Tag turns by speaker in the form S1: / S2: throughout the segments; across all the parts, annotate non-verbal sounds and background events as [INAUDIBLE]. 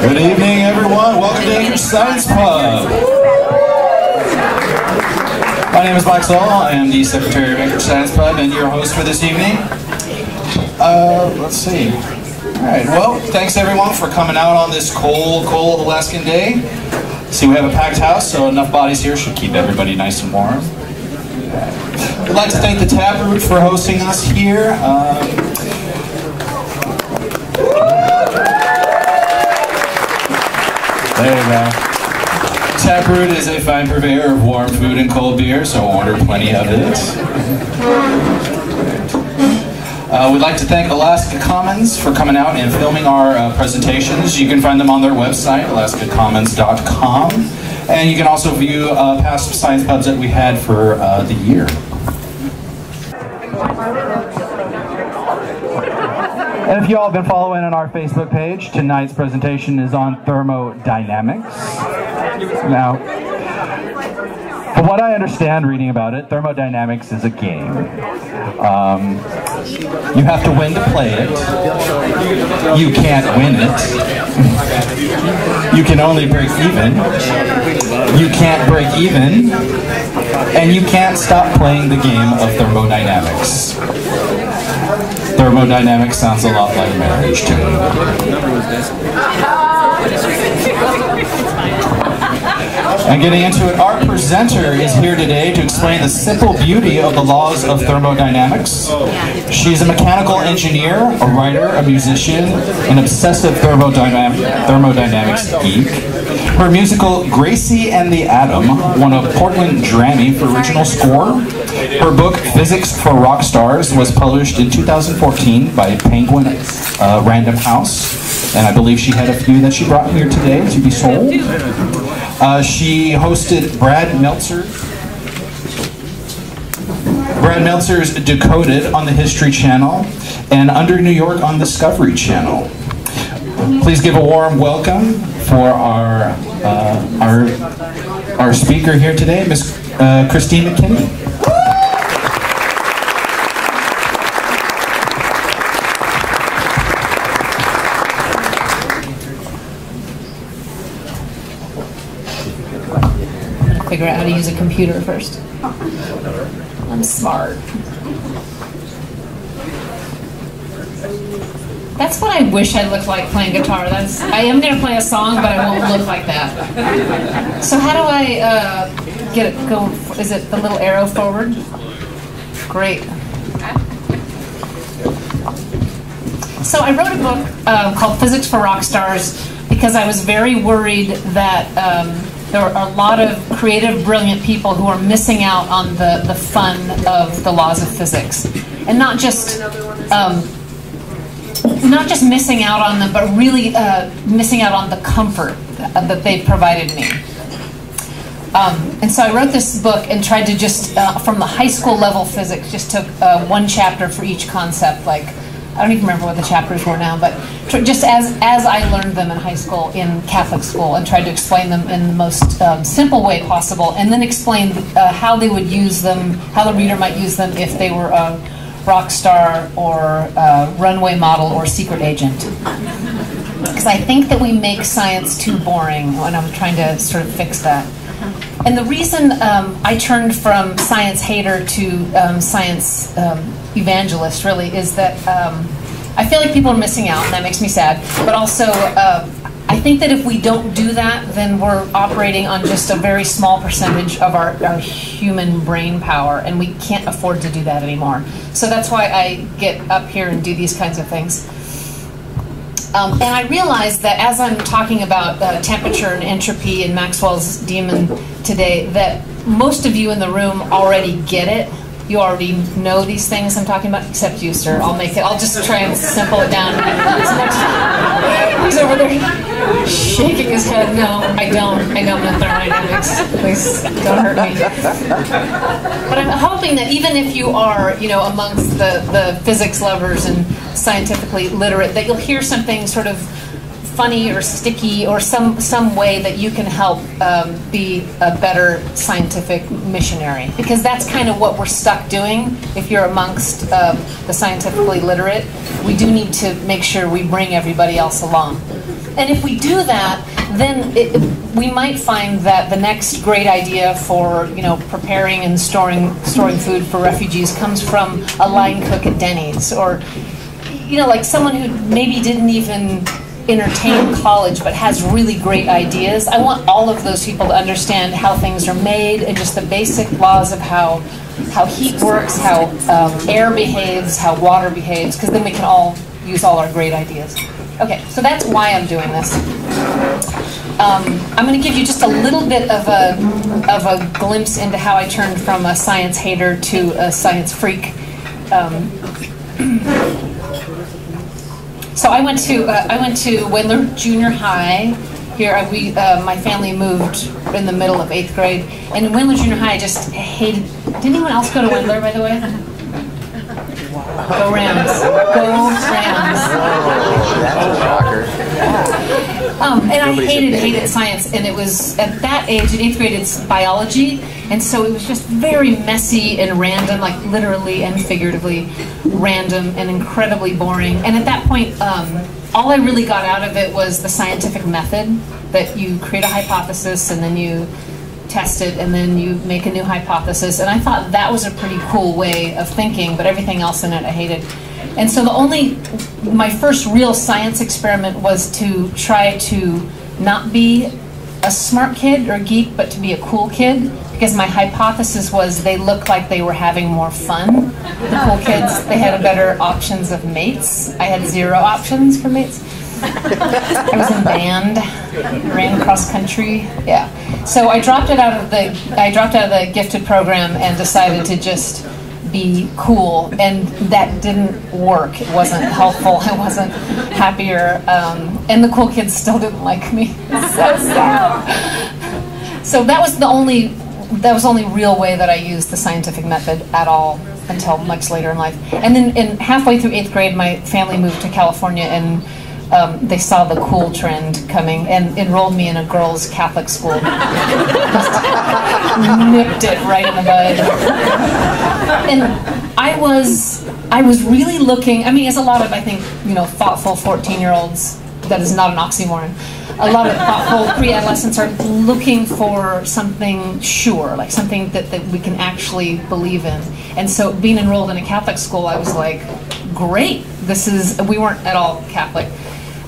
S1: Good evening, everyone. Welcome to Anchorage Science Pub. My name is Mike Zoll. I am the Secretary of Anchorage Science Pub and your host for this evening. Uh, let's see. All right. Well, thanks everyone for coming out on this cold, cold Alaskan day. See, we have a packed house, so enough bodies here should keep everybody nice and warm. I'd like to thank the Taproot for hosting us here. Um, There you go. Taproot is a fine purveyor of warm food and cold beer, so order plenty of it. Uh, we'd like to thank Alaska Commons for coming out and filming our uh, presentations. You can find them on their website, alaskacommons.com. And you can also view uh, past science pubs that we had for uh, the year. And if you all have been following on our Facebook page, tonight's presentation is on thermodynamics. Now, from what I understand reading about it, thermodynamics is a game. Um, you have to win to play it. You can't win it. you can only break even. You can't break even. And you can't stop playing the game of thermodynamics. Thermodynamics sounds a lot like marriage to me. And getting into it, our presenter is here today to explain the simple beauty of the laws of thermodynamics. She's a mechanical engineer, a writer, a musician, an obsessive thermodynamic, thermodynamics geek. Her musical Gracie and the Atom won a Portland Drammy for original score. Her book Physics for Rock Stars was published in 2014 by Penguin uh, Random House, and I believe she had a few that she brought here today to be sold. Uh, she hosted Brad Meltzer. Brad Meltzer's Decoded on the History Channel and Under New York on Discovery Channel. Please give a warm welcome for our uh, our our speaker here today, Miss uh, Christine McKinley.
S2: figure out how to use a computer first. [LAUGHS] I'm smart. That's what I wish I looked like playing guitar. That's I am gonna play a song, but I won't look like that. So how do I uh, get it? Go? Is it the little arrow forward? Great. So I wrote a book uh, called Physics for Rock Stars because I was very worried that um, there are a lot of creative, brilliant people who are missing out on the, the fun of the laws of physics. And not just um, not just missing out on them, but really uh, missing out on the comfort that they've provided me. Um, and so I wrote this book and tried to just, uh, from the high school level physics, just took uh, one chapter for each concept, like I don't even remember what the chapters were now, but just as, as I learned them in high school, in Catholic school, and tried to explain them in the most um, simple way possible, and then explain uh, how they would use them, how the reader might use them if they were a rock star or a runway model or secret agent. Because I think that we make science too boring, and I'm trying to sort of fix that. And the reason um, I turned from science hater to um, science um, evangelist really is that um, I feel like people are missing out, and that makes me sad. But also, uh, I think that if we don't do that, then we're operating on just a very small percentage of our, our human brain power, and we can't afford to do that anymore. So that's why I get up here and do these kinds of things. Um, and I realized that as I'm talking about uh, temperature and entropy and Maxwell's demon today, that most of you in the room already get it. You already know these things I'm talking about, except you, sir. I'll make it. I'll just try and simple it down. He's over there shaking his head. No, I don't. I don't know thermodynamics. Please don't hurt me. But I'm hoping that even if you are, you know, amongst the the physics lovers and scientifically literate, that you'll hear something sort of funny or sticky or some some way that you can help um, be a better scientific missionary. Because that's kind of what we're stuck doing if you're amongst uh, the scientifically literate. We do need to make sure we bring everybody else along. And if we do that, then it, we might find that the next great idea for you know preparing and storing storing food for refugees comes from a line cook at Denny's, or you know like someone who maybe didn't even entertain [LAUGHS] college but has really great ideas. I want all of those people to understand how things are made and just the basic laws of how how heat works, how um, air behaves, how water behaves, because then we can all use all our great ideas. Okay, so that's why I'm doing this. Um, I'm going to give you just a little bit of a, of a glimpse into how I turned from a science hater to a science freak. Um, [CLEARS THROAT] so I went to uh, I went to Wendler Junior High. Here, I, we uh, my family moved in the middle of eighth grade, and in Wendler Junior High, I just hated. Did anyone else go to Wendler, by the way? Go Rams! Go Rams!
S3: That's a shocker.
S2: Um, and I hated, hated
S3: it.
S2: science. And it was at that age, in eighth grade, it's biology. And so it was just very messy and random, like literally and figuratively random and incredibly boring. And at that point, um, all I really got out of it was the scientific method that you create a hypothesis and then you test it and then you make a new hypothesis. And I thought that was a pretty cool way of thinking, but everything else in it I hated. And so the only, my first real science experiment was to try to not be a smart kid or geek, but to be a cool kid. Because my hypothesis was they looked like they were having more fun. The cool kids, they had better options of mates. I had zero options for mates. I was in band, ran cross country. Yeah. So I dropped it out of the I dropped out of the gifted program and decided to just be cool, and that didn't work. It wasn't helpful. I wasn't happier, um, and the cool kids still didn't like me. [LAUGHS] so sad. So that was the only that was the only real way that I used the scientific method at all until much later in life. And then in halfway through eighth grade, my family moved to California and um, they saw the cool trend coming and enrolled me in a girls' Catholic school. [LAUGHS] Just nipped it right in the bud. And I was, I was really looking. I mean, as a lot of I think you know thoughtful fourteen-year-olds. That is not an oxymoron. A lot of thoughtful pre-adolescents are looking for something sure, like something that, that we can actually believe in. And so, being enrolled in a Catholic school, I was like, great. This is. We weren't at all Catholic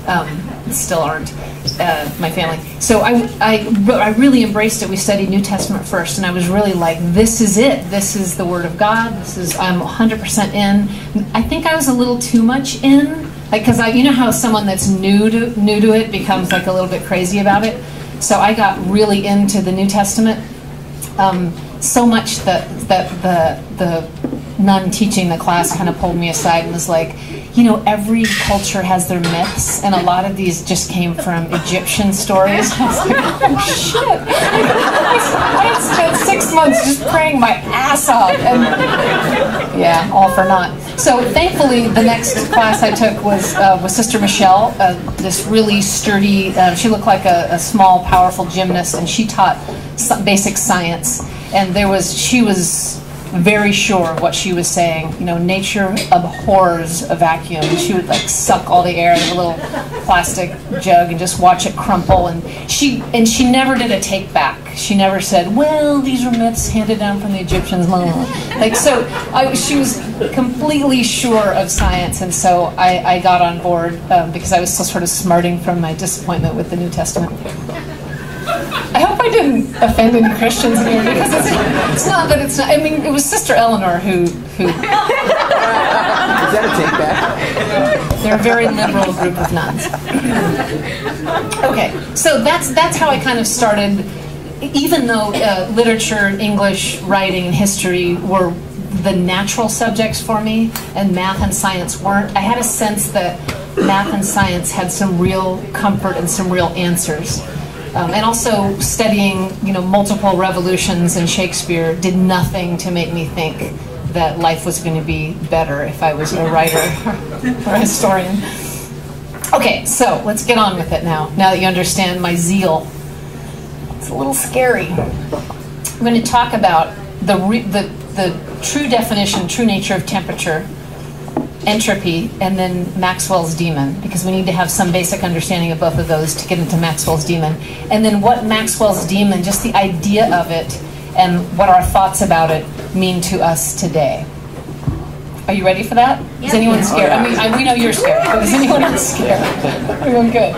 S2: um, still aren't uh, my family. So I, I, I really embraced it. We studied New Testament first, and I was really like, this is it. This is the Word of God. This is I'm 100% in. I think I was a little too much in, like because I, you know how someone that's new to new to it becomes like a little bit crazy about it. So I got really into the New Testament. Um, so much that that the the nun teaching the class kind of pulled me aside and was like, you know, every culture has their myths, and a lot of these just came from Egyptian stories. [LAUGHS] I was like, oh shit! I had spent six months just praying my ass off, and yeah, all for naught. So thankfully, the next class I took was uh, with Sister Michelle, uh, this really sturdy. Uh, she looked like a, a small, powerful gymnast, and she taught basic science. And there was she was very sure of what she was saying. You know, nature abhors a vacuum. She would like suck all the air of a little plastic jug and just watch it crumple. And she and she never did a take back. She never said, "Well, these are myths handed down from the Egyptians." blah, blah, blah." Like so, I, she was completely sure of science, and so I, I got on board um, because I was still sort of smarting from my disappointment with the New Testament. I hope I didn't offend any Christians in here because it's, it's not that it's not. I mean, it was Sister Eleanor who who [LAUGHS]
S3: Is that a take back?
S2: they're a very liberal group of nuns. Okay, so that's that's how I kind of started. Even though uh, literature, English, writing, and history were the natural subjects for me, and math and science weren't, I had a sense that math and science had some real comfort and some real answers. Um, and also studying, you know, multiple revolutions and Shakespeare did nothing to make me think that life was going to be better if I was a writer [LAUGHS] or a historian. Okay, so let's get on with it now. Now that you understand my zeal, it's a little scary. I'm going to talk about the the the true definition, true nature of temperature, entropy, and then Maxwell's demon, because we need to have some basic understanding of both of those to get into Maxwell's demon. And then what Maxwell's demon, just the idea of it, and what our thoughts about it mean to us today. Are you ready for that? Is anyone scared? I mean, I, we know you're scared, but is anyone else scared? Everyone good?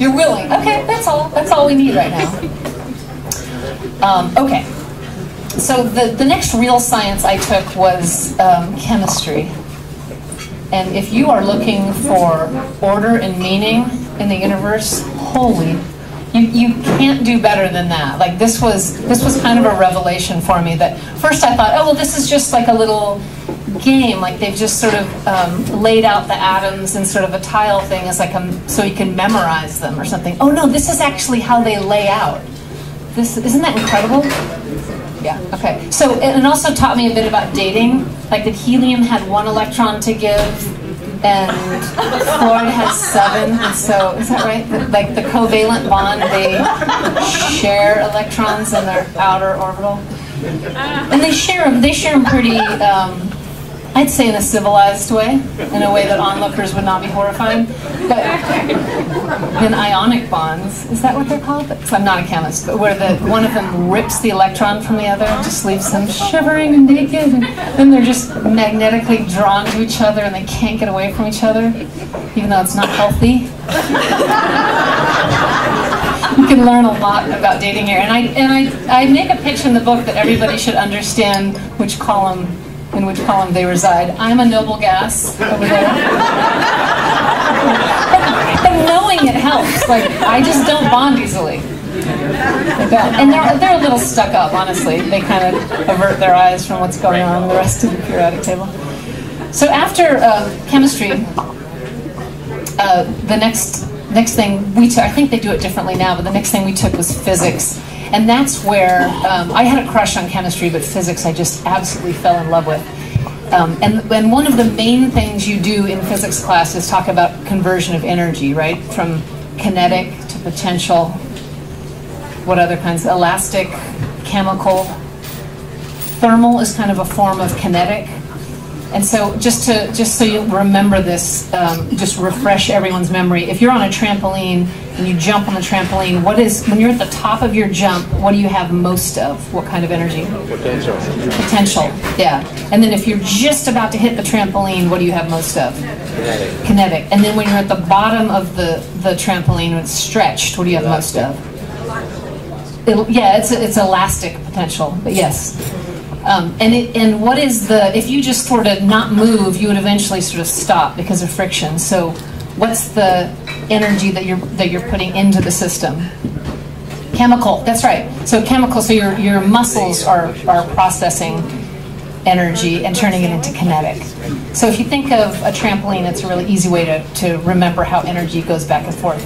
S2: You're willing. Okay, that's all. That's all we need right now. Um, okay. So the, the next real science I took was um, chemistry. And if you are looking for order and meaning in the universe, holy, you, you can't do better than that. Like this was this was kind of a revelation for me. That first I thought, oh well, this is just like a little game. Like they've just sort of um, laid out the atoms in sort of a tile thing as like a, so you can memorize them or something. Oh no, this is actually how they lay out. This isn't that incredible? Yeah. Okay. So and it also taught me a bit about dating. Like that helium had one electron to give and fluorine has seven. So is that right? The, like the covalent bond, they share electrons in their outer orbital, and they share them. They share them pretty. Um, I'd say in a civilized way, in a way that onlookers would not be horrified. But in ionic bonds, is that what they're called? Because I'm not a chemist, but where the one of them rips the electron from the other just leaves them shivering and naked, and then they're just magnetically drawn to each other and they can't get away from each other, even though it's not healthy. you can learn a lot about dating here, and I and I I make a pitch in the book that everybody should understand which column in which column they reside. I'm a noble gas over there. but knowing it helps. Like, I just don't bond easily. And they're, they're a little stuck up, honestly. They kind of avert their eyes from what's going on in the rest of the periodic table. So after uh, chemistry, uh, the next next thing we took, I think they do it differently now, but the next thing we took was physics. And that's where um, I had a crush on chemistry, but physics I just absolutely fell in love with. Um, and, and one of the main things you do in physics class is talk about conversion of energy, right? From kinetic to potential, what other kinds? Elastic, chemical. Thermal is kind of a form of kinetic. And so just to just so you remember this, um, just refresh everyone's memory. If you're on a trampoline and you jump on the trampoline, what is when you're at the top of your jump, what do you have most of? What kind of energy?
S3: Potential.
S2: Potential. Yeah. And then if you're just about to hit the trampoline, what do you have most of?
S3: Kinetic.
S2: Kinetic. And then when you're at the bottom of the the trampoline, when it's stretched, what do you have most of? It'll, yeah, it's it's elastic potential. But yes. Um, and it, and what is the if you just sort of not move, you would eventually sort of stop because of friction. So, what's the energy that you're that you're putting into the system? Chemical. That's right. So chemical. So your your muscles are are processing energy and turning it into kinetic. So if you think of a trampoline, it's a really easy way to, to remember how energy goes back and forth.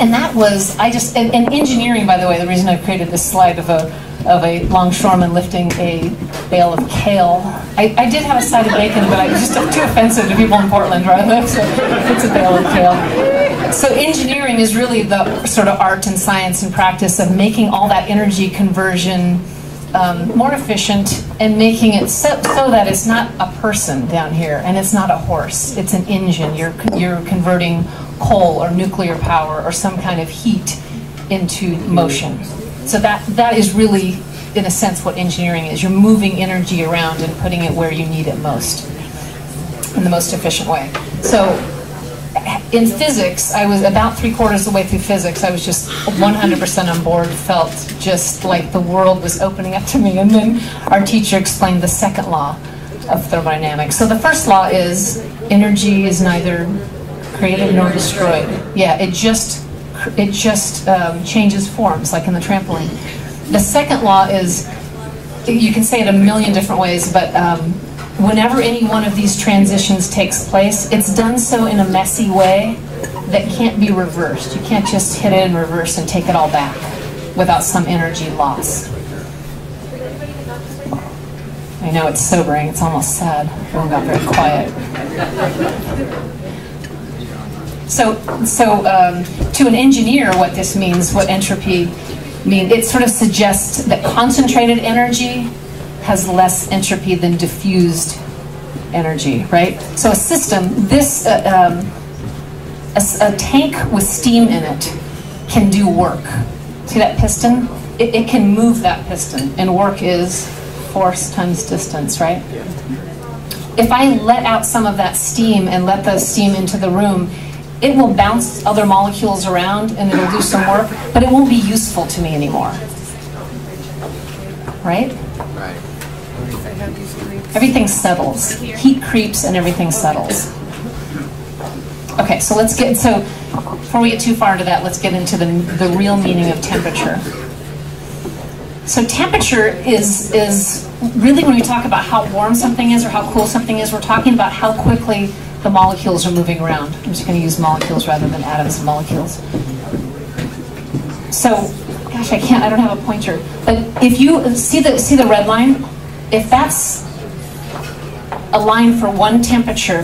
S2: And that was, I just, and, and engineering, by the way, the reason I created this slide of a of a longshoreman lifting a bale of kale. I, I did have a side of bacon, but I was just too offensive to people in Portland, right? [LAUGHS] So it's a bale of kale. So engineering is really the sort of art and science and practice of making all that energy conversion um, more efficient and making it so, so that it's not a person down here and it's not a horse. It's an engine. You're, you're converting coal or nuclear power or some kind of heat into motion. So that, that is really, in a sense, what engineering is. You're moving energy around and putting it where you need it most, in the most efficient way. So in physics, I was about three quarters of the way through physics. I was just 100% on board, felt just like the world was opening up to me. And then our teacher explained the second law of thermodynamics. So the first law is energy is neither created nor destroyed. Yeah, it just it just um, changes forms, like in the trampoline. The second law is, you can say it a million different ways, but um, whenever any one of these transitions takes place, it's done so in a messy way that can't be reversed. You can't just hit it in reverse and take it all back without some energy loss. I know it's sobering, it's almost sad. Everyone got very quiet. So, so um, to an engineer, what this means, what entropy means, it sort of suggests that concentrated energy has less entropy than diffused energy, right? So a system, this, uh, um, a, a tank with steam in it can do work. See that piston? It, it can move that piston, and work is force times distance, right? If I let out some of that steam and let the steam into the room, it will bounce other molecules around and it'll do some work, but it won't be useful to me anymore. Right?
S3: Right.
S2: Everything settles. Heat creeps and everything settles. Okay, so let's get, so before we get too far into that, let's get into the, the real meaning of temperature. So temperature is, is really when we talk about how warm something is or how cool something is, we're talking about how quickly the molecules are moving around. I'm just going to use molecules rather than atoms and molecules. So, gosh, I can't, I don't have a pointer. But if you see the, see the red line, if that's a line for one temperature,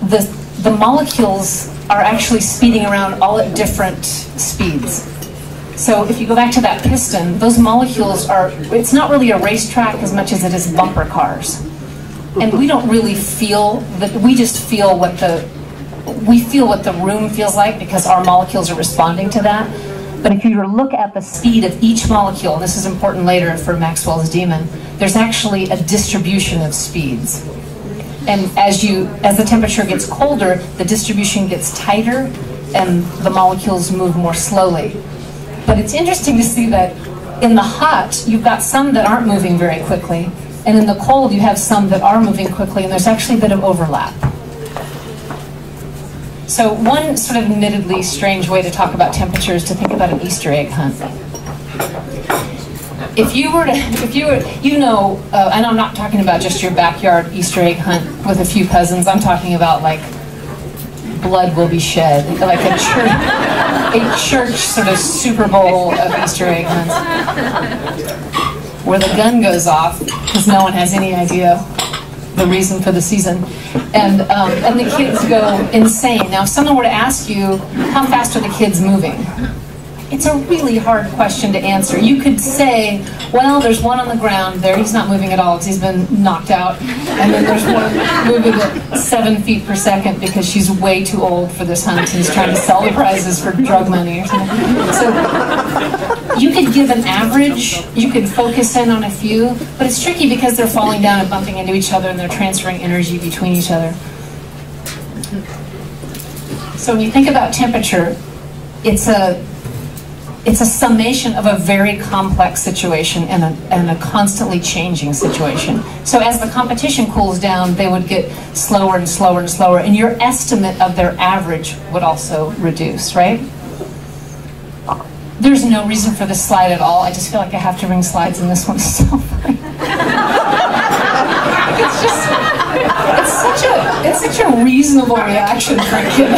S2: the, the molecules are actually speeding around all at different speeds. So if you go back to that piston, those molecules are, it's not really a racetrack as much as it is bumper cars. And we don't really feel that, we just feel what the, we feel what the room feels like because our molecules are responding to that. But if you look at the speed of each molecule, and this is important later for Maxwell's demon, there's actually a distribution of speeds. And as you, as the temperature gets colder, the distribution gets tighter and the molecules move more slowly. But it's interesting to see that in the hot, you've got some that aren't moving very quickly, and in the cold, you have some that are moving quickly, and there's actually a bit of overlap. So one sort of admittedly strange way to talk about temperature is to think about an Easter egg hunt. If you were to, if you were, you know, uh, and I'm not talking about just your backyard Easter egg hunt with a few cousins. I'm talking about like blood will be shed, like a church, a church sort of Super Bowl of Easter egg hunts, where the gun goes off because no one has any idea the reason for the season, and um, and the kids go insane. Now, if someone were to ask you, how fast are the kids moving? It's a really hard question to answer. You could say, well, there's one on the ground there. He's not moving at all because he's been knocked out. And then there's one moving at seven feet per second because she's way too old for this hunt and he's trying to sell the prizes for drug money or something. So you could give an average, you could focus in on a few, but it's tricky because they're falling down and bumping into each other and they're transferring energy between each other. So when you think about temperature, it's a it's a summation of a very complex situation and a, and a constantly changing situation. So as the competition cools down, they would get slower and slower and slower, and your estimate of their average would also reduce, right? There's no reason for this slide at all. I just feel like I have to bring slides in this one. [LAUGHS] So funny. it's just, it's such a, it's such a reasonable reaction for a kid.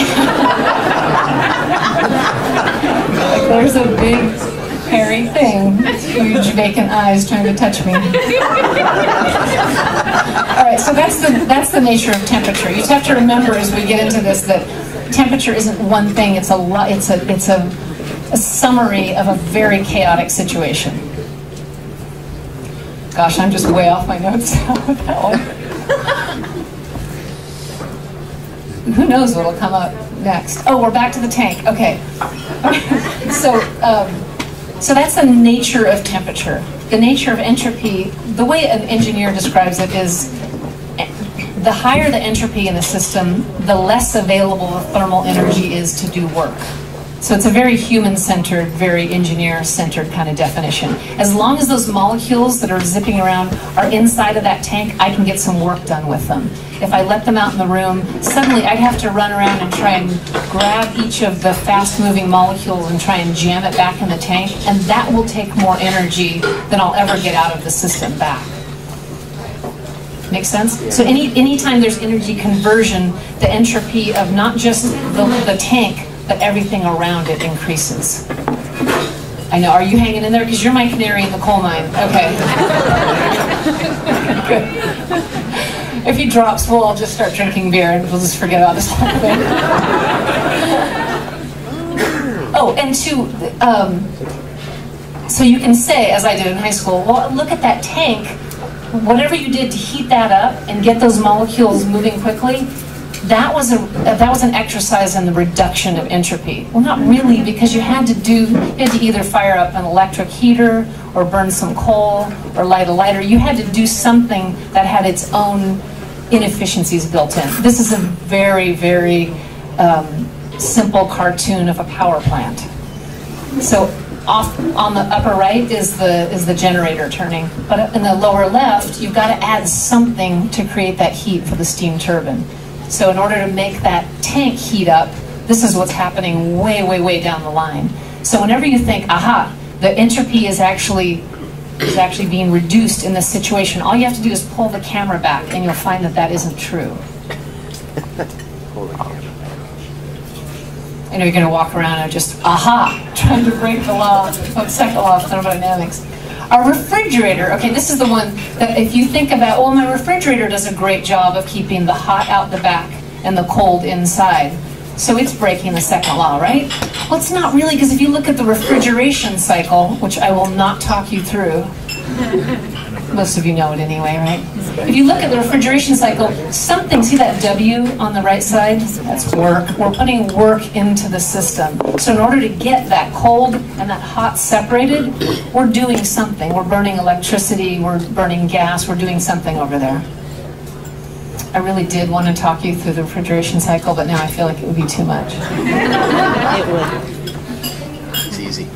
S2: [LAUGHS] There's a big hairy thing, huge vacant eyes trying to touch me. [LAUGHS] All right, so that's the that's the nature of temperature. You have to remember as we get into this that temperature isn't one thing. It's a lot. It's a it's a, a summary of a very chaotic situation. Gosh, I'm just way off my notes [LAUGHS] now with that one. [LAUGHS] Who knows what'll come up next? Oh, we're back to the tank. Okay. [LAUGHS] so, um, so that's the nature of temperature. The nature of entropy, the way an engineer describes it is the higher the entropy in the system, the less available the thermal energy is to do work. So it's a very human-centered, very engineer-centered kind of definition. As long as those molecules that are zipping around are inside of that tank, I can get some work done with them. If I let them out in the room, suddenly I'd have to run around and try and grab each of the fast-moving molecules and try and jam it back in the tank, and that will take more energy than I'll ever get out of the system back. Make sense? So any anytime there's energy conversion, the entropy of not just the, the tank, but everything around it increases. I know. Are you hanging in there? Because you're my canary in the coal mine. Okay. Good. [LAUGHS] If he drops, we'll all just start drinking beer and we'll just forget about this whole thing. [LAUGHS] oh, and to, um, so you can say, as I did in high school, well, look at that tank. whatever you did to heat that up and get those molecules moving quickly, that was a that was an exercise in the reduction of entropy. Well, not really, because you had to do you had to either fire up an electric heater or burn some coal or light a lighter. You had to do something that had its own inefficiencies built in. This is a very very um, simple cartoon of a power plant. So off on the upper right is the is the generator turning, but in the lower left, you've got to add something to create that heat for the steam turbine. So in order to make that tank heat up, this is what's happening way, way, way down the line. So whenever you think, aha, the entropy is actually is actually being reduced in this situation, all you have to do is pull the camera back and you'll find that that isn't true. I know you're going to walk around and just, aha, trying to break the law, of second law of thermodynamics. Our refrigerator, okay, this is the one that if you think about, well, my refrigerator does a great job of keeping the hot out the back and the cold inside. So it's breaking the second law, right? Well, it's not really, because if you look at the refrigeration cycle, which I will not talk you through, most of you know it anyway, right? If you look at the refrigeration cycle, something, see that W on the right side? That's work. We're putting work into the system. So in order to get that cold and that hot separated, we're doing something. We're burning electricity, we're burning gas, we're doing something over there. I really did want to talk you through the refrigeration cycle, but now I feel like it would be too much.
S4: It would.
S3: It's easy.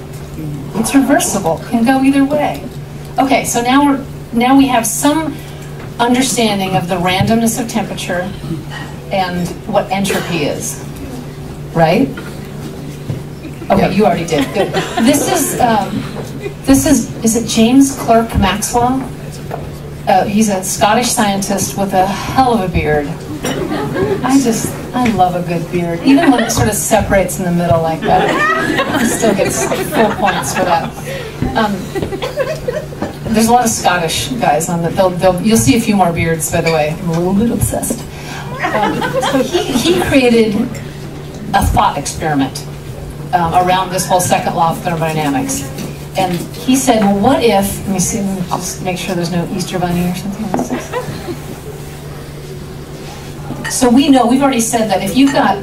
S2: It's reversible, can go either way. Okay, so now we're now we have some understanding of the randomness of temperature and what entropy is, right? Okay, you already did. Good. This is um, this is is it James Clerk Maxwell? Uh, he's a Scottish scientist with a hell of a beard. I just I love a good beard, even when it sort of separates in the middle like that. He still gets full points for that. Um, there's a lot of Scottish guys on the. They'll, they'll, you'll see a few more beards, by the way. I'm a little bit obsessed. Um, so he, he created a thought experiment um, around this whole second law of thermodynamics. And he said, well, what if, let me see, let me just make sure there's no Easter bunny or something. So we know, we've already said that if you've got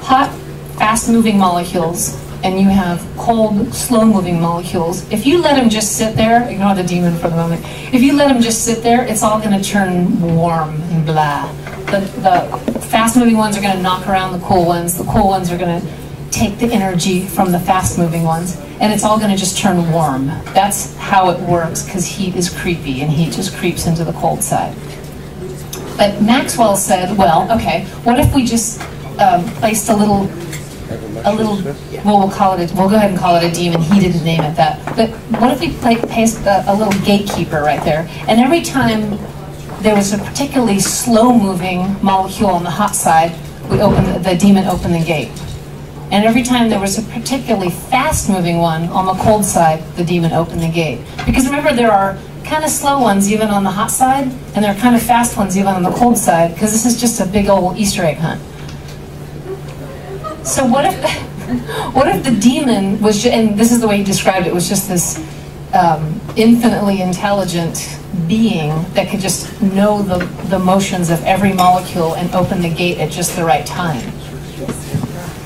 S2: hot, fast-moving molecules and you have cold, slow-moving molecules, if you let them just sit there, ignore the demon for the moment, if you let them just sit there, it's all going to turn warm and blah. The, the fast-moving ones are going to knock around the cool ones. The cool ones are going to take the energy from the fast-moving ones, and it's all going to just turn warm. That's how it works, because heat is creepy, and heat just creeps into the cold side. But Maxwell said, well, okay, what if we just um, placed a little, a little, well, we'll call it, a, we'll go ahead and call it a demon. He didn't name it that. But what if we pla- placed a, a little gatekeeper right there? And every time there was a particularly slow-moving molecule on the hot side, we open the demon opened the gate. And every time there was a particularly fast-moving one on the cold side, the demon opened the gate. Because remember, there are kind of slow ones even on the hot side, and there are kind of fast ones even on the cold side, because this is just a big old Easter egg hunt. So what if, what if the demon was, ju- and this is the way he described it, was just this um, infinitely intelligent being that could just know the, the motions of every molecule and open the gate at just the right time.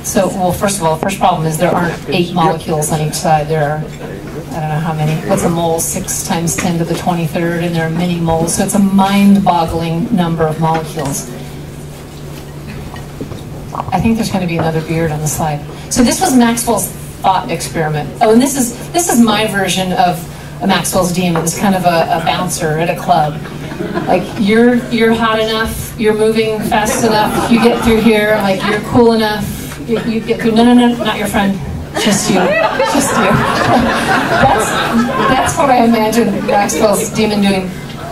S2: So, well, first of all, first problem is there aren't eight molecules on each side. There are, I don't know how many. What's a mole? Six times 10 to the 23rd, and there are many moles. So it's a mind-boggling number of molecules. I think there's going to be another beard on the slide. So this was Maxwell's thought experiment. Oh, and this is this is my version of a Maxwell's demon. It's kind of a, a bouncer at a club. Like you're you're hot enough, you're moving fast enough. You get through here. Like you're cool enough. You, you get through. No, no, no, not your friend. Just you. Just you. [LAUGHS] that's that's what I imagine Maxwell's demon doing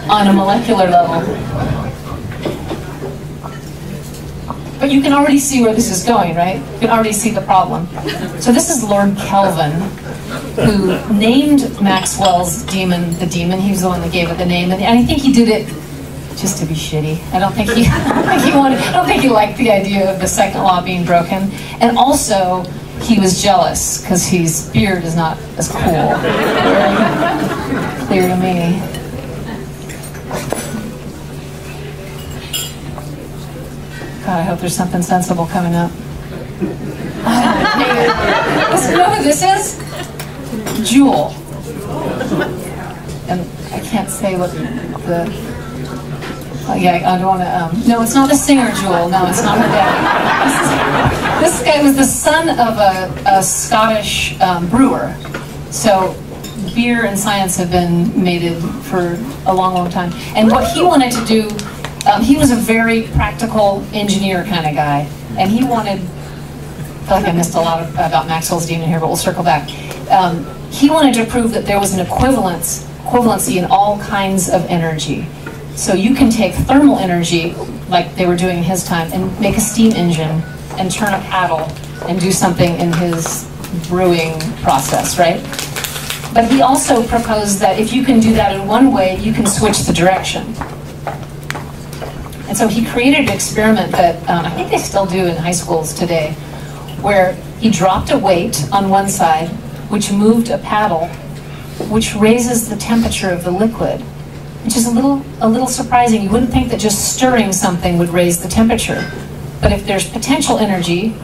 S2: on a molecular level. But you can already see where this is going, right? You can already see the problem. So this is Lord Kelvin, who named Maxwell's demon the demon. He was the one that gave it the name, and I think he did it just to be shitty. I don't think he, [LAUGHS] I don't think he wanted, I don't think he liked the idea of the second law being broken. And also, he was jealous because his beard is not as cool. Clear to me. God, I hope there's something sensible coming up. This- you know who this is? Joule. And I can't say what the. Oh, yeah, I don't want to. Um, no, it's not the singer Jewel. No, it's not her dad. This, is, this guy was the son of a, a Scottish um, brewer. So beer and science have been mated for a long, long time. And what he wanted to do, um, he was a very practical engineer kind of guy, and he wanted. I feel like I missed a lot of, about Maxwell's demon here, but we'll circle back. Um, he wanted to prove that there was an equivalence, equivalency in all kinds of energy. So you can take thermal energy, like they were doing in his time, and make a steam engine and turn a paddle and do something in his brewing process, right? But he also proposed that if you can do that in one way, you can switch the direction. And so he created an experiment that um, I think they still do in high schools today, where he dropped a weight on one side, which moved a paddle, which raises the temperature of the liquid, which is a little a little surprising. You wouldn't think that just stirring something would raise the temperature, but if there's potential energy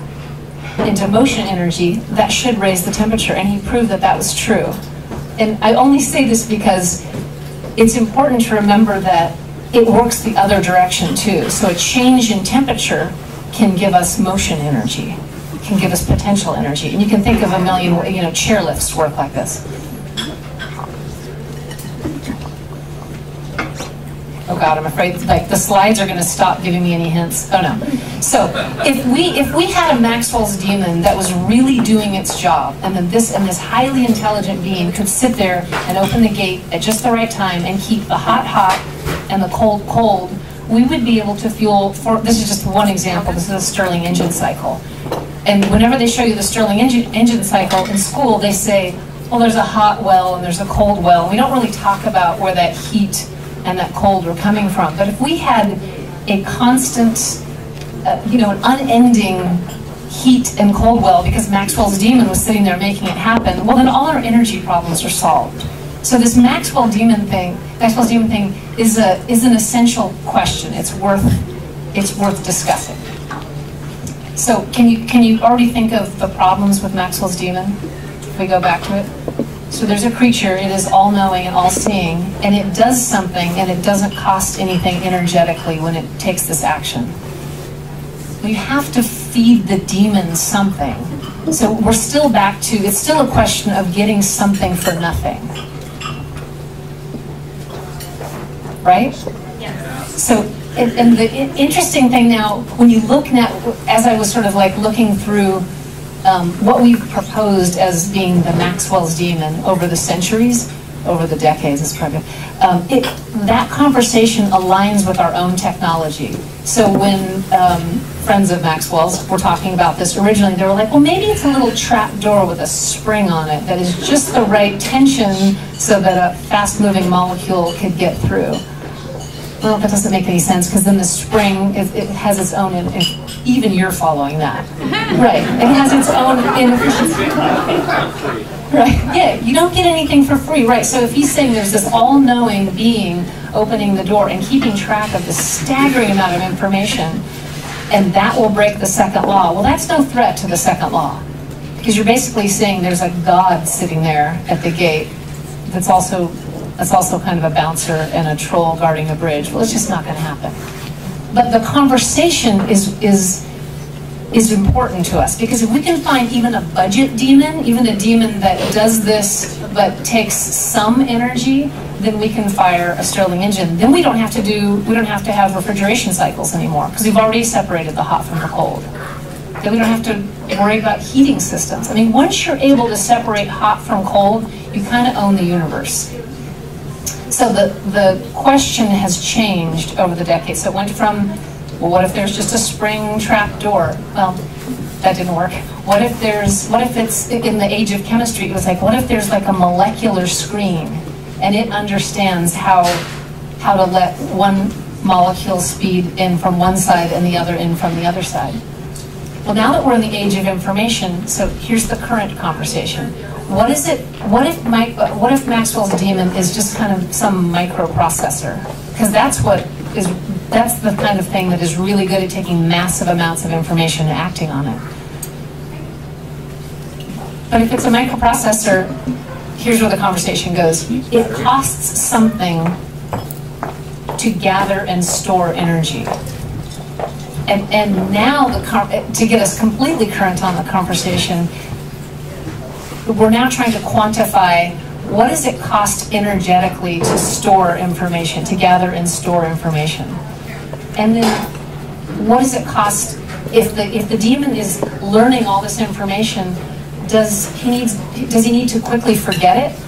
S2: into motion energy, that should raise the temperature, and he proved that that was true. And I only say this because it's important to remember that it works the other direction too. So a change in temperature can give us motion energy, can give us potential energy. And you can think of a million, you know, chairlifts work like this. Oh God, I'm afraid like the slides are going to stop giving me any hints. Oh no. So if we if we had a Maxwell's demon that was really doing its job, and then this and this highly intelligent being could sit there and open the gate at just the right time and keep the hot hot and the cold cold, we would be able to fuel. For this is just one example. This is a Stirling engine cycle. And whenever they show you the Stirling engine, engine cycle in school, they say, well, there's a hot well and there's a cold well. We don't really talk about where that heat and that cold were coming from. But if we had a constant, uh, you know, an unending heat and cold well because Maxwell's demon was sitting there making it happen, well, then all our energy problems are solved. So this Maxwell demon thing, Maxwell's demon thing, is a is an essential question. It's worth it's worth discussing. So can you can you already think of the problems with Maxwell's demon? If we go back to it. So there's a creature, it is all knowing and all seeing, and it does something and it doesn't cost anything energetically when it takes this action. We have to feed the demon something. So we're still back to, it's still a question of getting something for nothing. Right? So, and, and the interesting thing now, when you look now, as I was sort of like looking through um, what we've proposed as being the Maxwell's demon over the centuries, over the decades, is probably, um, it, that conversation aligns with our own technology. So when um, friends of Maxwell's were talking about this originally, they were like, well, maybe it's a little trap door with a spring on it that is just the right tension so that a fast-moving molecule could get through. Well, that doesn't make any sense because then the spring it, [LAUGHS] it has its own. In, in- even you're following that, right? It has its own inefficiency. Right? Yeah, you don't get anything for free, right? So if he's saying there's this all-knowing being opening the door and keeping track of the staggering amount of information, and that will break the second law. Well, that's no threat to the second law because you're basically saying there's a god sitting there at the gate that's also that's also kind of a bouncer and a troll guarding a bridge. Well, it's just not going to happen. But the conversation is is is important to us because if we can find even a budget demon, even a demon that does this but takes some energy, then we can fire a Stirling engine. Then we don't have to do we don't have to have refrigeration cycles anymore because we've already separated the hot from the cold. Then we don't have to worry about heating systems. I mean, once you're able to separate hot from cold, you kind of own the universe. So the, the question has changed over the decades. So it went from, well, what if there's just a spring trap door? Well, that didn't work. What if there's, what if it's, in the age of chemistry, it was like, what if there's like a molecular screen and it understands how, how to let one molecule speed in from one side and the other in from the other side? Well, now that we're in the age of information, so here's the current conversation. What is it? What if Mike? What if Maxwell's demon is just kind of some microprocessor? Because that's what is that's the kind of thing that is really good at taking massive amounts of information and acting on it. But if it's a microprocessor, here's where the conversation goes. It costs something to gather and store energy. And, and now, the, to get us completely current on the conversation, we're now trying to quantify what does it cost energetically to store information, to gather and store information? And then what does it cost if the if the demon is learning all this information, does he needs does he need to quickly forget it?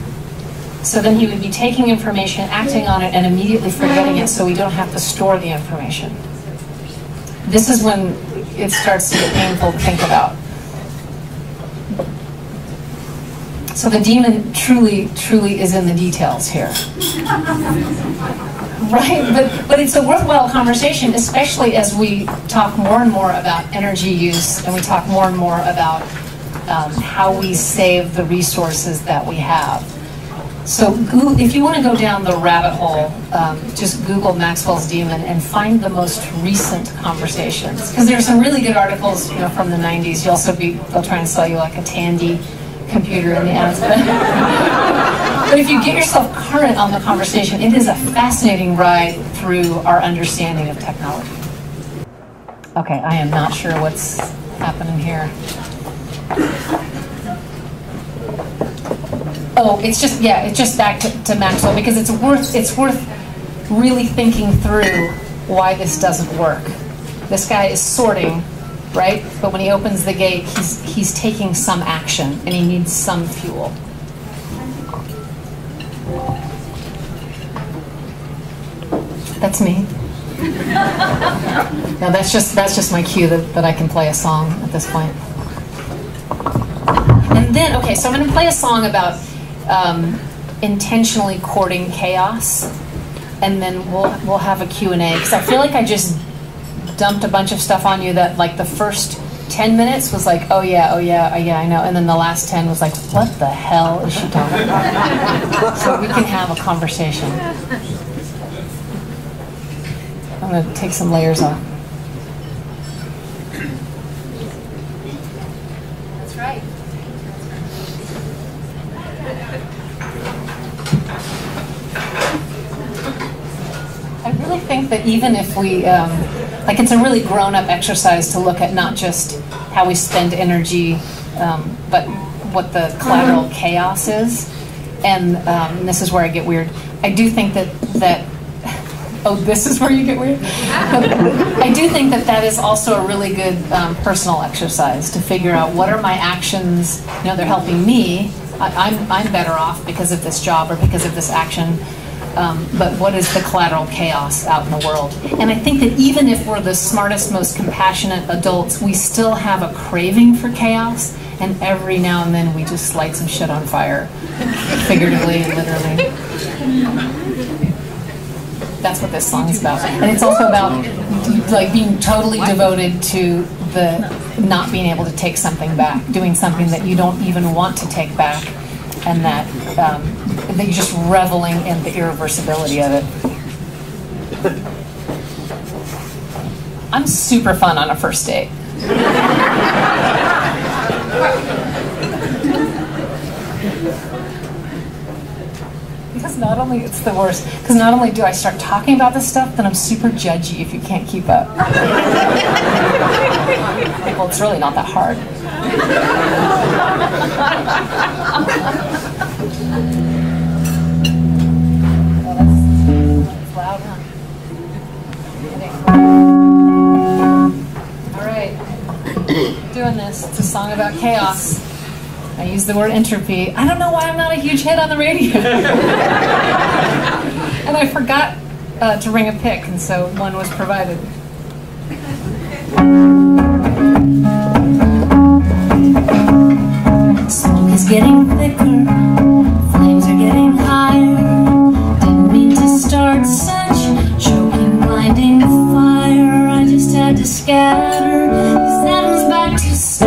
S2: So then he would be taking information, acting on it, and immediately forgetting it so we don't have to store the information. This is when it starts to get painful to think about. So the demon truly, truly is in the details here. right? But, but it's a worthwhile conversation, especially as we talk more and more about energy use and we talk more and more about um, how we save the resources that we have. So if you want to go down the rabbit hole, um, just Google Maxwell's Demon and find the most recent conversations. Because there are some really good articles you know, from the 90s. You'll also be, they'll try and sell you like a Tandy computer in the ads. [LAUGHS] but if you get yourself current on the conversation, it is a fascinating ride through our understanding of technology. Okay, I am not sure what's happening here. Oh, it's just yeah, it's just back to, to Maxwell because it's worth it's worth really thinking through why this doesn't work. This guy is sorting, right? But when he opens the gate, he's he's taking some action and he needs some fuel. That's me. [LAUGHS] no, that's just that's just my cue that, that I can play a song at this point. And then, okay, so I'm going to play a song about um, intentionally courting chaos, and then we'll we'll have a Q and A because I feel like I just dumped a bunch of stuff on you that like the first 10 minutes was like, oh yeah, oh yeah, oh yeah, I know. And then the last 10 was like, what the hell is she talking about? so we can have a conversation. I'm going to take some layers off. That's right. I really think that even if we, um, like it's a really grown-up exercise to look at not just how we spend energy, um, but what the collateral chaos is. And, um, and this is where I get weird. I do think that, that [LAUGHS] oh, this is where you get weird? [LAUGHS] I do think that that is also a really good um, personal exercise to figure out what are my actions, you know, they're helping me. I, I'm, I'm better off because of this job or because of this action um, but what is the collateral chaos out in the world? And I think that even if we're the smartest, most compassionate adults, we still have a craving for chaos, and every now and then we just light some shit on fire, figuratively and literally. That's what this song is about. And it's also about like being totally devoted to the not being able to take something back, doing something that you don't even want to take back, and that um, that you're just reveling in the irreversibility of it. I'm super fun on a first date. because not only it's the worst, because not only do I start talking about this stuff, then I'm super judgy if you can't keep up. well, it's really not that hard. Doing this. It's a song about chaos. I use the word entropy. I don't know why I'm not a huge hit on the radio. [LAUGHS] and I forgot uh, to ring a pick, and so one was provided. Smoke is getting thicker, flames are getting higher. Didn't mean to start such choking, blinding fire. I just had to scatter these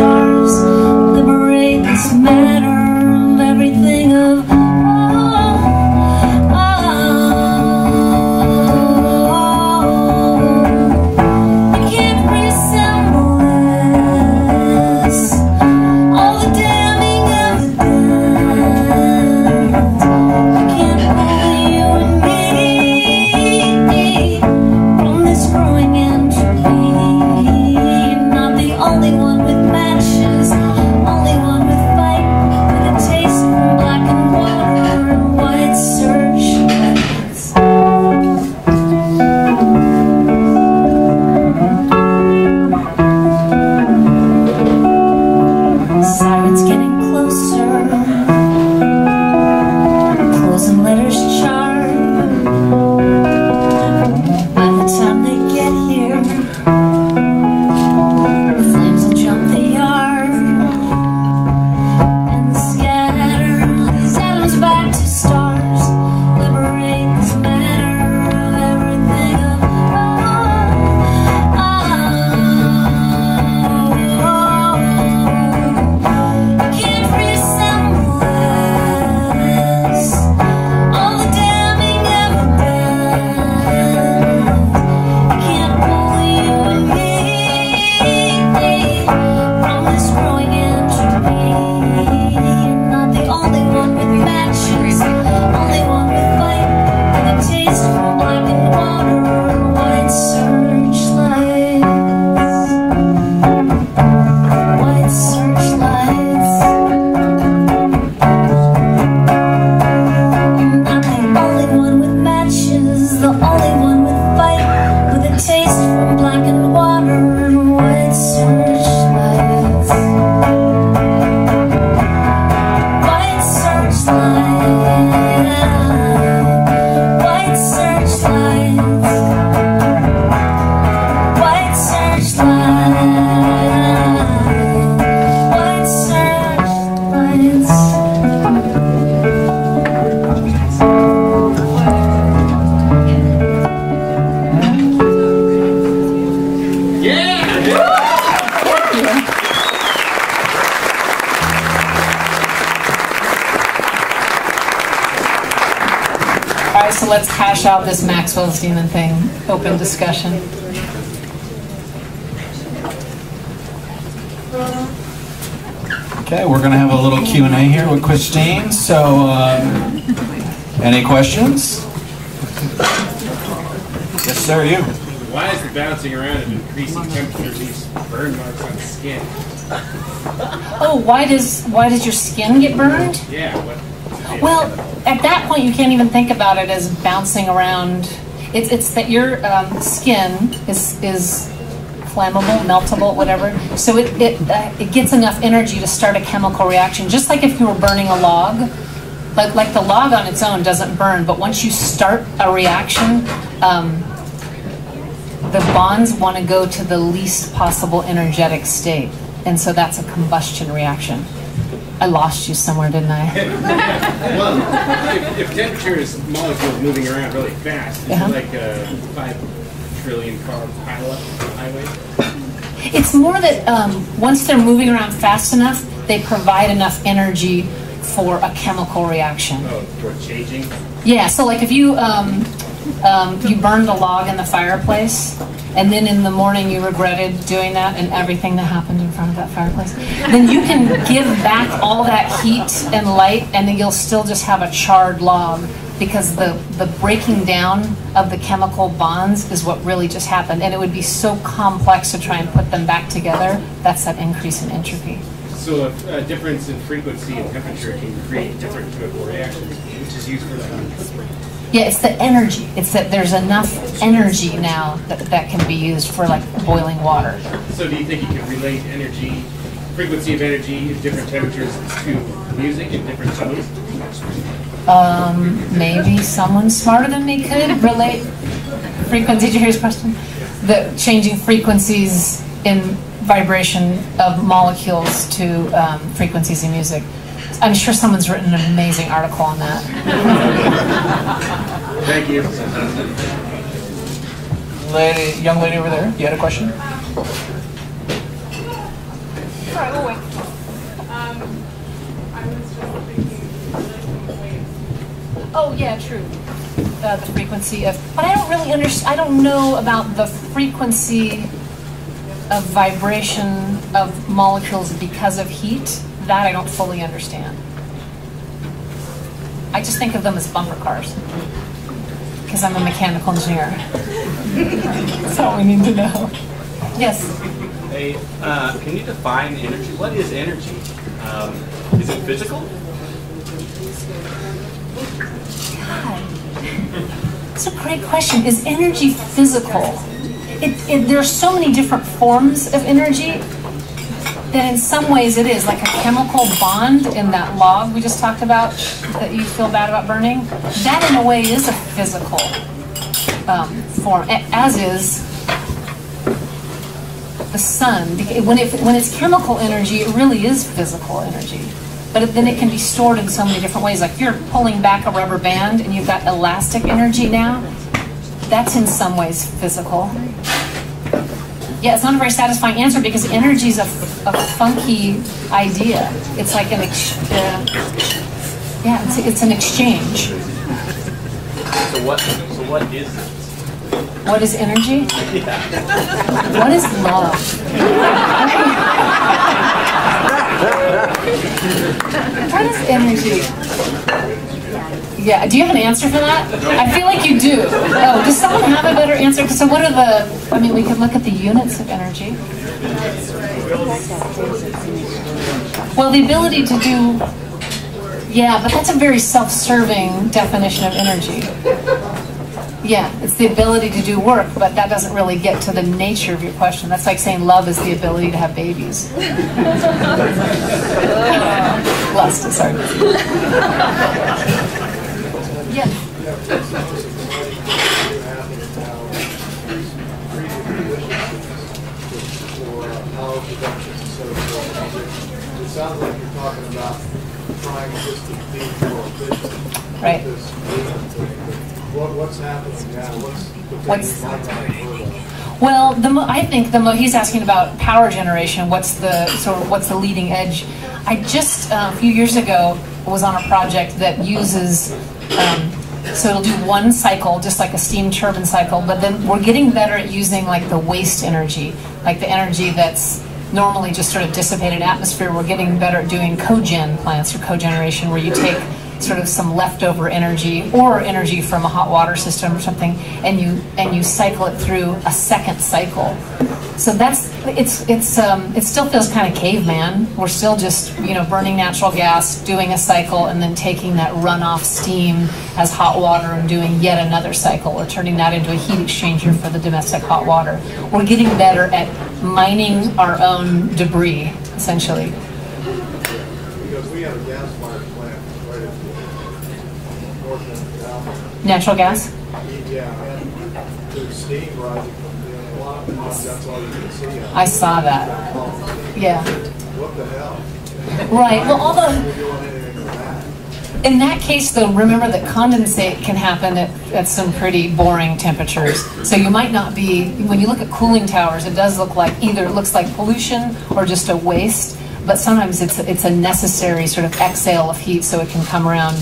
S2: let's hash out this Maxwell's demon thing. Open discussion.
S1: Okay, we're going to have a little Q&A here with Christine. So, um, any questions? Yes, sir, you.
S5: Why is the bouncing around of increasing temperature leaves burn marks on the skin?
S2: Oh, why does why does your skin get burned?
S5: Yeah, what?
S2: Well, at that point, you can't even think about it as bouncing around. It's, it's that your um, skin is, is flammable, meltable, whatever. So it, it, uh, it gets enough energy to start a chemical reaction. Just like if you were burning a log, like, like the log on its own doesn't burn, but once you start a reaction, um, the bonds want to go to the least possible energetic state. And so that's a combustion reaction. I lost you somewhere, didn't I? [LAUGHS]
S5: Well, if, if temperature is molecules moving around really fast, is
S2: Uh-huh.
S5: like a five trillion car pileup on the highway?
S2: It's more that um, once they're moving around fast enough, they provide enough energy for a chemical reaction.
S5: Oh, for changing?
S2: Yeah, so like if you um, um, you burned a log in the fireplace, and then in the morning you regretted doing that and everything that happened in front of that fireplace, then you can give back all that heat and light, and then you'll still just have a charred log because the the breaking down of the chemical bonds is what really just happened, and it would be so complex to try and put them back together. That's that increase in entropy.
S5: So a, a difference in frequency and temperature can create different chemical reactions, which is used for that.
S2: Yeah, it's the energy. It's that there's enough energy now that, that can be used for like boiling water.
S5: So do you think you can relate energy, frequency of energy at different temperatures to music in different tones?
S2: Um, maybe someone smarter than me could relate frequency. Did you hear his question? The changing frequencies in vibration of molecules to um, frequencies in music. I'm sure someone's written an amazing article on that. [LAUGHS]
S5: Thank you.
S1: Lady, young lady over there, you had a question?
S6: Sorry, we'll wait. Um, I was just thinking.
S2: Oh yeah, true. Uh, the frequency of, but I don't really understand. I don't know about the frequency of vibration of molecules because of heat. That I don't fully understand. I just think of them as bumper cars because I'm a mechanical engineer. [LAUGHS] That's all we need to know. Yes.
S7: Hey, uh, can you define energy? What is energy? Um, is it physical?
S2: God. That's a great question. Is energy physical? It, it, there are so many different forms of energy. Then in some ways it is like a chemical bond in that log we just talked about that you feel bad about burning. That in a way is a physical um, form, as is the sun. When it when it's chemical energy, it really is physical energy. But then it can be stored in so many different ways. Like you're pulling back a rubber band and you've got elastic energy now. That's in some ways physical. Yeah, it's not a very satisfying answer because energy is a, a funky idea. It's like an ex- uh, yeah, it's, it's an exchange.
S7: So what, so what is it?
S2: What is energy? What is love? what is energy? Yeah, do you have an answer for that? I feel like you do. Oh, does someone have a better answer? So what are the, I mean, we could look at the units of energy. Well, the ability to do, yeah, but that's a very self-serving definition of energy. Yeah, it's the ability to do work, but that doesn't really get to the nature of your question. That's like saying love is the ability to have babies. [LAUGHS] Lust, sorry. Yeah.
S8: It sounds like you're talking about trying just to be more efficient.
S2: Right.
S8: This movement thing. What, what's happening now? What's the
S2: What's-
S8: you might not have heard of?
S2: Well, the I think the mo- he's asking about power generation. What's the sort of what's the leading edge? I just uh, a few years ago was on a project that uses. Um, so it'll do one cycle, just like a steam turbine cycle, but then we're getting better at using like the waste energy, like the energy that's normally just sort of dissipated atmosphere. We're getting better at doing cogen plants or cogeneration, where you take sort of some leftover energy or energy from a hot water system or something and you and you cycle it through a second cycle. So that's it's it's um, it still feels kind of caveman. We're still just you know burning natural gas doing a cycle and then taking that runoff steam as hot water and doing yet another cycle or turning that into a heat exchanger for the domestic hot water. We're getting better at mining our own debris essentially.
S8: Because we have a gas fired plant right at the north end of town.
S2: Natural gas
S8: Yeah, and there's steam rising from the, lot that's all you can see.
S2: i saw that yeah
S8: What the hell?
S2: right well all the
S8: We're doing anything with that.
S2: In that case, though, remember that condensate can happen at, at some pretty boring temperatures. So you might not be, when you look at cooling towers, it does look like either it looks like pollution or just a waste, but sometimes it's, it's a necessary sort of exhale of heat so it can come around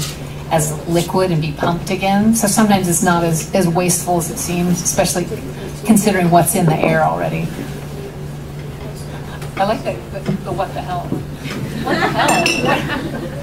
S2: as liquid and be pumped again. So sometimes it's not as, as wasteful as it seems, especially considering what's in the air already. I like the, the, the what the hell. What the hell?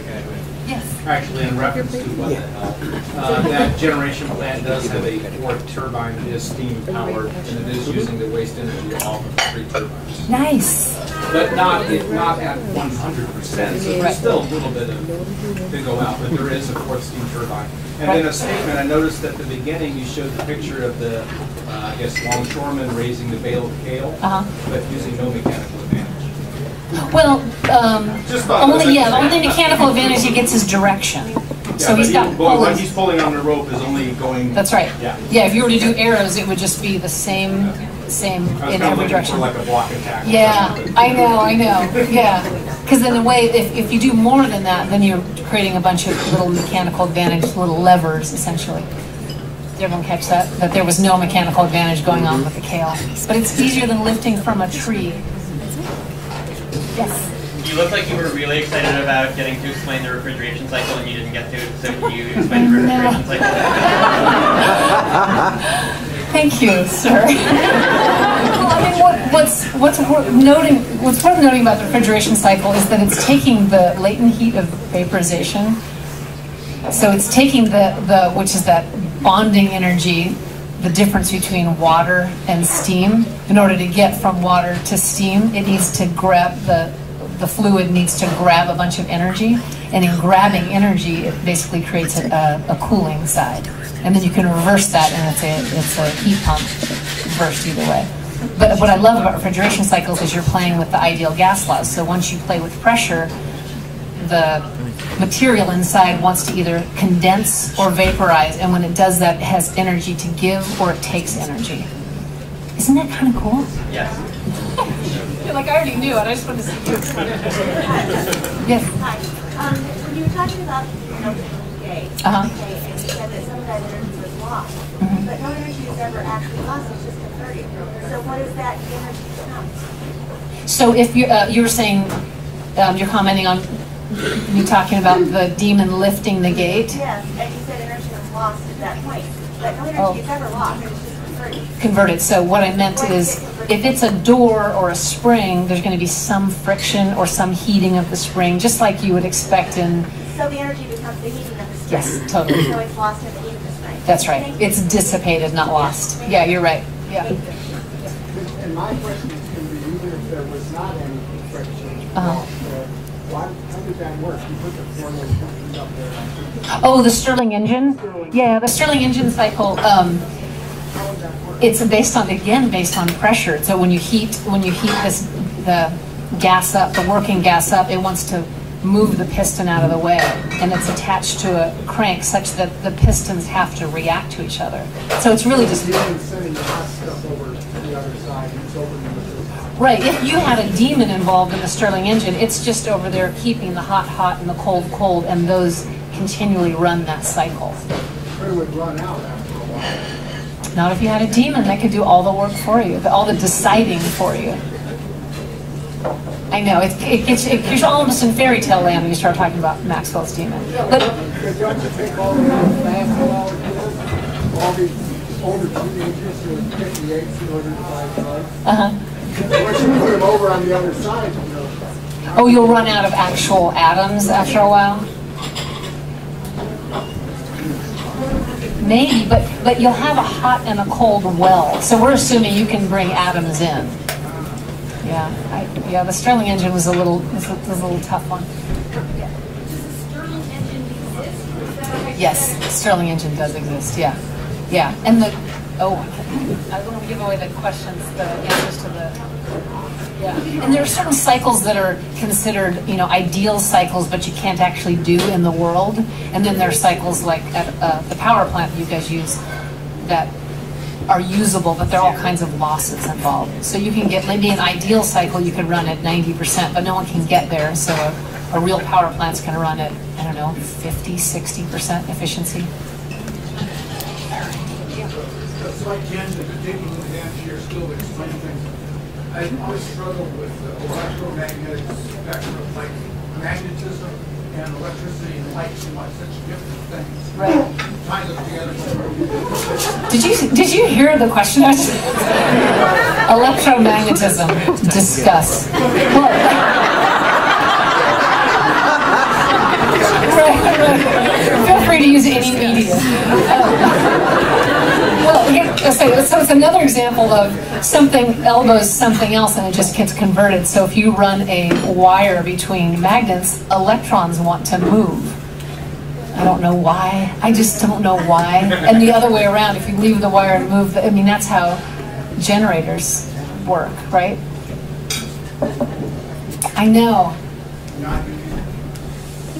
S5: Actually, in reference to what the hell, uh, that generation plant does have a fourth turbine, it is steam powered, and it is using the waste energy of the three turbines.
S2: Nice.
S5: But not, it- not at one hundred percent, so there's still a little bit of, to go out, but there is a fourth steam turbine. And then a statement, I noticed at the beginning, you showed the picture of the, uh, I guess, longshoreman raising the bale of kale,
S2: Uh-huh.
S5: but using no mechanical advantage.
S2: Well, um,
S5: Just thought it was
S2: only, yeah, the only mechanical advantage he gets is direction. So
S5: Yeah,
S2: he's
S5: but
S2: got
S5: he- Well, when he's pulling on the rope is only going.
S2: That's right.
S5: Yeah.
S2: Yeah, if you were to do arrows, it would just be the same, same in every direction.
S5: like a block and tackle.
S2: Yeah, I know, I know, yeah. Because in a way, if, if you do more than that, then you're creating a bunch of little mechanical advantage, little levers, essentially. Did everyone catch that? That there was no mechanical advantage going on with the kale. But it's easier than lifting from a tree. Yes.
S9: You looked like you were really excited about getting to explain the refrigeration cycle and you didn't get to, so can you explain the
S2: No.
S9: refrigeration cycle? [LAUGHS]
S2: Thank you, sir. [LAUGHS] I mean, what, what's what's worth noting what's worth noting about the refrigeration cycle is that it's taking the latent heat of vaporization. So it's taking the the which is that bonding energy, the difference between water and steam. In order to get from water to steam, it needs to grab the the fluid needs to grab a bunch of energy, and in grabbing energy, it basically creates a, a, a cooling side, and then you can reverse that, and it's a it's a heat pump reversed either way. But what I love about refrigeration cycles is you're playing with the ideal gas laws. So once you play with pressure, the material inside wants to either condense or vaporize, and when it does that, it has energy to give or it takes energy. Isn't that kind of cool?
S9: Yes. [LAUGHS]
S2: You're like, I already knew it, I just wanted to see you. [LAUGHS] Yes.
S10: Hi. Um, when you were talking about the opening gate,
S2: Uh-huh.
S10: okay, and you said that some of that energy was lost,
S2: Mhm.
S10: but no energy is ever actually lost, it's just converted. So what is that energy from?
S2: So if you, uh, you were saying, um, you're commenting on me talking about the demon lifting the gate?
S10: Yes, and you said energy was lost at that point, but no
S2: Oh.
S10: energy is ever lost, it's just converted.
S2: converted. So what I meant is, if it's a door or a spring, there's going to be some friction or some heating of the spring, just like you would expect in,
S10: So the energy becomes the heating of the spring.
S2: Yes, totally.
S10: So it's lost in the heat of the spring.
S2: that's right.
S10: Thank you.
S2: It's dissipated, not lost. Yeah, you're right. Yeah.
S11: And my question is going to be, even if there was not any friction, uh, why, how
S2: Oh, the Stirling engine? Yeah, the Stirling engine cycle, um, it's based on, again, based on pressure. So when you heat, when you heat this, the gas up, the working gas up, it wants to move the piston out of the way. And it's attached to a crank such that the pistons have to react to each other. So it's really just, right, if you had a demon involved in the Stirling engine, it's just over there keeping the hot hot and the cold cold, and those continually run that cycle.
S11: It would run out after a while.
S2: Not if you had a demon that could do all the work for you, all the deciding for you. I know, it, it gets, it, you're almost in fairy tale land when you start talking about Maxwell's demon. But,
S11: Because don't you take all the basketball kids, all these older teenagers who are 58, 205 drugs? Once you put them over on the other side, you know,
S2: Oh, you'll run out of actual atoms after a while? Maybe, but, but you'll have a hot and a cold well. So we're assuming you can bring atoms in. Yeah, I, yeah, the Stirling engine was a little, was a, was a little tough one. Does the Stirling engine exist? Yes, Stirling engine does exist, yeah. Yeah, and the, oh, I don't want to give away the questions, the answers to the, yeah. And there are certain cycles that are considered, you know, ideal cycles, but you can't actually do in the world. And then there are cycles like at uh, the power plant that you guys use that are usable, but there are all kinds of losses involved. So you can get, maybe an ideal cycle, you could run at 90%, but no one can get there. So a, a real power plant's going to run at, I don't know, 50, 60% efficiency.
S8: It's like the the dance here still explain things. I always struggled with the electromagnetic spectrum, like magnetism and electricity and light seem like such different things.
S2: Right.
S8: Tie them together.
S2: Did you did you hear the question? [LAUGHS] Electromagnetism. Discuss. Feel free to use any media. Well, again, so, so it's another example of something elbows something else and it just gets converted. So if you run a wire between magnets, electrons want to move. I don't know why. I just don't know why. And the other way around, if you leave the wire and move, I mean, that's how generators work, right? I know.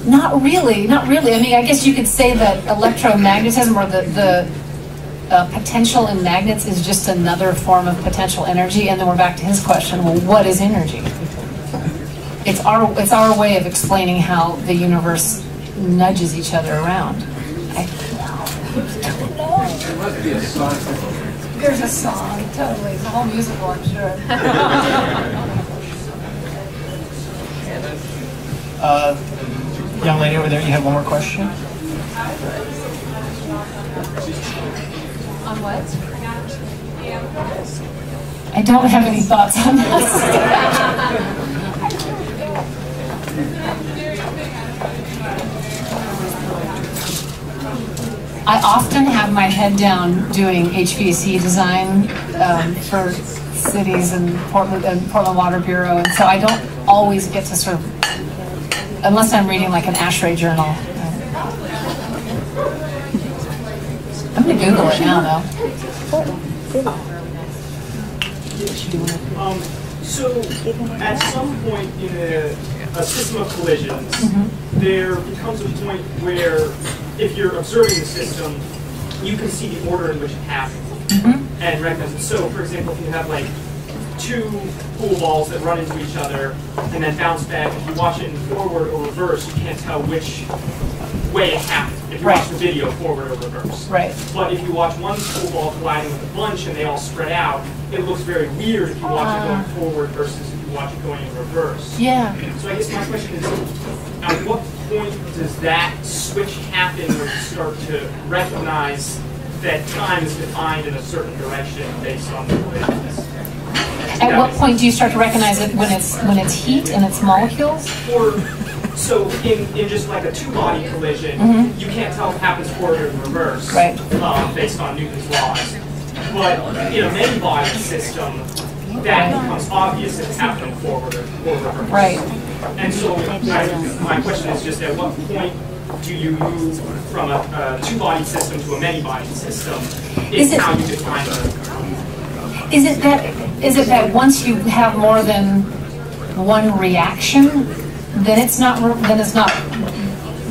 S2: Not really, not really. I mean, I guess you could say that electromagnetism or the, the uh, potential in magnets is just another form of potential energy. And then we're back to his question, well, what is energy? It's our, it's our way of explaining how the universe nudges each other around. I don't know.
S8: There must be a song.
S2: There's a song, totally. It's a whole musical, I'm sure. [LAUGHS]
S1: Uh, young lady over there, you have one more question?
S2: What? I don't have any thoughts on this. I often have my head down doing HVAC design um, for cities and Portland, and Portland Water Bureau, and so I don't always get to sort of, unless I'm reading like an ASHRAE journal. I'm gonna Google it now, though.
S12: Um, so, at some point in a, a system of collisions, there becomes a point where, if you're observing the system, you can see the order in which it happens and recognize it. So, for example, if you have like two pool balls that run into each other and then bounce back, if you watch it in forward or reverse, you can't tell which way it happened. If you watch the video forward or reverse.
S2: Right.
S12: But if you watch one pool ball colliding with a bunch and they all spread out, it looks very weird if you watch it going uh-huh. forward versus if you watch it going in reverse.
S2: Yeah.
S12: So I guess my question is, at what point does that switch happen where you start to recognize that time is defined in a certain direction based on the collisions?
S2: At what point do you start to recognize it when it's when it's heat and it's molecules?
S12: Or, so in, in just like a two-body collision,
S2: Mhm.
S12: you can't tell if it happens forward or in reverse.
S2: Right.
S12: Um, based on Newton's laws. But in a many-body system, that becomes obvious if it's happening forward or, or reverse.
S2: Right.
S12: And so I, my question is just at what point do you move from a, a two-body system to a many-body system?
S2: Is
S12: Is
S2: it-
S12: how you define the
S2: Is it that is it that once you have more than one reaction, then it's not then it's not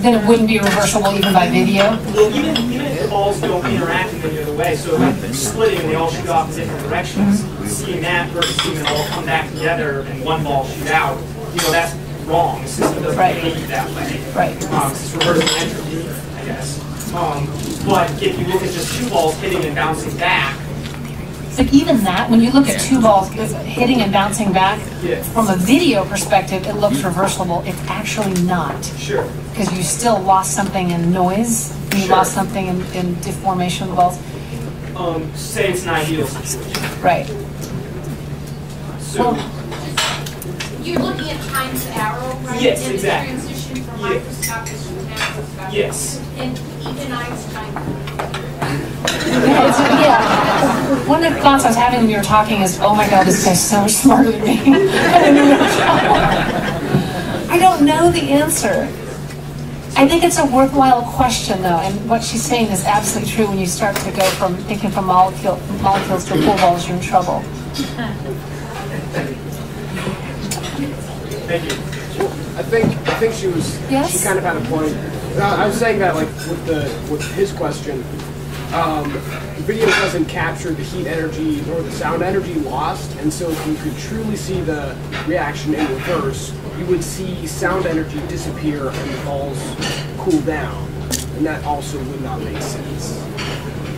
S2: then it wouldn't be reversible even by video?
S12: Well, even, even if the balls don't interact in any other way, so like splitting and they all shoot off in different directions, seeing that versus seeing them all come back together and one ball shoot out, you know, that's wrong. The system doesn't
S2: Right.
S12: behave that way.
S2: Right.
S12: Um, it's reversing entropy, I guess. Um, but if you look at just two balls hitting and bouncing back,
S2: It's like even that, when you look at two balls hitting and bouncing back, from a video perspective, it looks reversible. It's actually not.
S12: Sure.
S2: Because you still lost something in noise, you
S12: Sure.
S2: lost something in, in deformation of the balls.
S12: um, say it's an ideal situation.
S2: Right.
S12: So,
S13: You're looking at time's arrow, right?
S12: Yes,
S13: And
S12: exactly.
S13: the transition from
S12: Yes.
S13: microscopic to macroscopic.
S12: Yes.
S13: And even Einstein. [LAUGHS] [LAUGHS]
S2: Yeah. One of the thoughts I was having when you were talking is, oh my God, this guy's so much smarter than me. [LAUGHS] I don't know the answer. I think it's a worthwhile question though, and what she's saying is absolutely true. When you start to go from thinking from molecule, molecules to pool balls, you're in trouble.
S12: Thank you.
S14: I think I think she was
S2: Yes?
S14: she kind of had a point. I I was saying that like with the with his question, um, video doesn't capture the heat energy or the sound energy lost, and so if you could truly see the reaction in reverse, you would see sound energy disappear and the balls cool down, and that also would not make sense.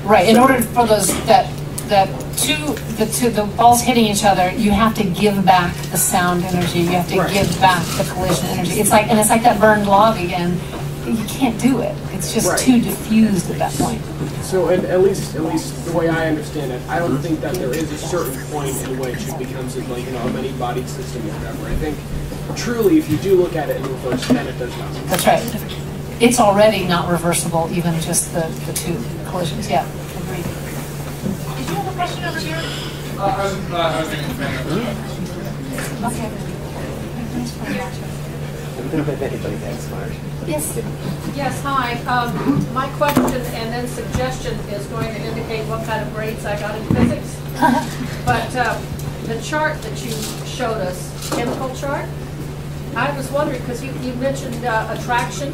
S2: Right, in order for those, that, that two, the two, the balls hitting each other, you have to give back the sound energy, you have to
S14: Right.
S2: give back the collision energy. It's like, and it's like that burned log again, you can't do it. It's just
S14: Right.
S2: too diffused at that point.
S14: So, and at least, at least the way I understand it, I don't think that there is a certain point in which it becomes like you know a many-bodied system or whatever. I think truly, if you do look at it in reverse, then it does not.
S2: That's right. It's already not reversible, even just the, the two collisions, yeah. agreed.
S13: Did you have a question over here?
S15: Uh, I was, uh, I was thinking
S2: Okay.
S3: I don't know if anybody's that smart.
S2: Yes.
S16: Yes, hi. Um, My question and then suggestion is going to indicate what kind of grades I got in physics. [LAUGHS] But uh, the chart that you showed us, chemical chart, I was wondering, because you you mentioned uh, attraction,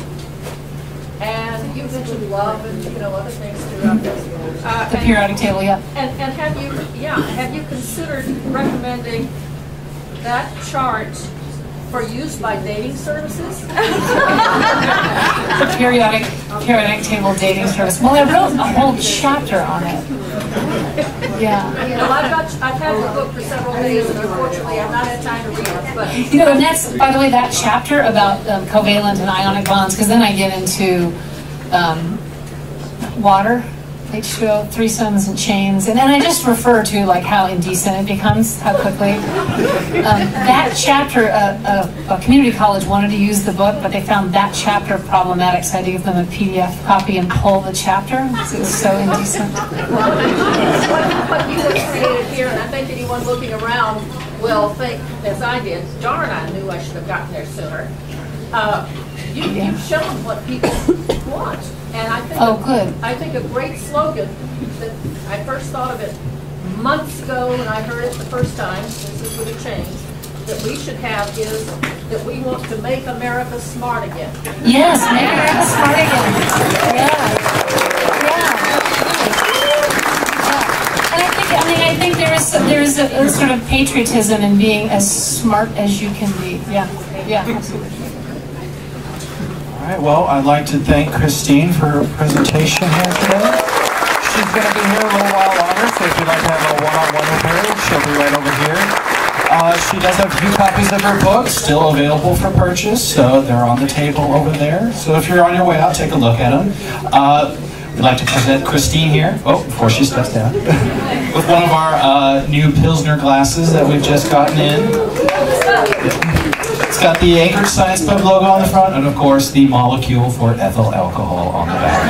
S16: and you mentioned love and, you know, other things throughout this. Uh,
S2: The periodic table, yeah.
S16: And, and have you, yeah, have you considered recommending that chart for use by dating services? [LAUGHS]
S2: The periodic, periodic table dating service. Well, I wrote a whole chapter on it. Yeah.
S16: Well, I've got, I've had the book for several days, and unfortunately, I've not had time to read it, but.
S2: You know, and that's, by the way, that chapter about um, covalent and ionic bonds, because then I get into um, water, H2O, threesomes and chains, and then I just refer to like how indecent it becomes, how quickly. Um, that chapter, uh, uh, a community college wanted to use the book, but they found that chapter problematic, so I had to give them a PDF copy and pull the chapter. It was so indecent.
S16: What what you have created here, and I think anyone looking around will think, as I did, darn, I knew I should have gotten there sooner. Uh, you- You've shown what people want, and I think.
S2: Oh, good.
S16: I think a great slogan, that I first thought of it months ago, when I heard it the first time, since this would with changed, that we should have is that we want to make America smart again.
S2: Yes, make America smart again. Yeah. Yeah. And I think, I mean, I think there is, there is a, a sort of patriotism in being as smart as you can be. Yeah, yeah, absolutely.
S1: All right, well, I'd like to thank Christine for her presentation here today. She's going to be here a little while longer, so if you'd like to have a one-on-one with her, she'll be right over here. Uh, she does have a few copies of her book still available for purchase, so they're on the table over there. So if you're on your way out, take a look at them. Uh, we'd like to present Christine here, oh, before she steps down, [LAUGHS] with one of our uh, new Pilsner glasses that we've just gotten in. It's got the Anchorage Science Club logo on the front, and of course the molecule for ethyl alcohol on the back.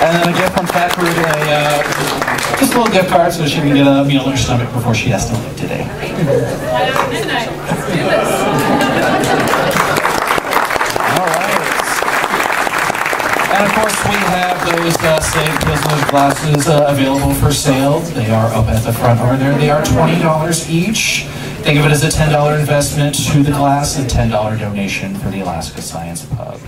S1: and then a gift from Fruit, a, uh, just a little gift card so she can get a meal in her stomach before she has to leave today. All right. And of course, we have those uh, Save Pilsner's glasses uh, available for sale. They are up at the front over there. They are $20 each. Think of it as a $10 investment to the glass and $10 donation for the Alaska Science Pub.